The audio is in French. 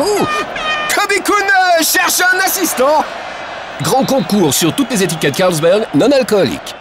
Oh Kobe-kun euh, cherche un assistant Grand concours sur toutes les étiquettes Carlsberg non alcooliques.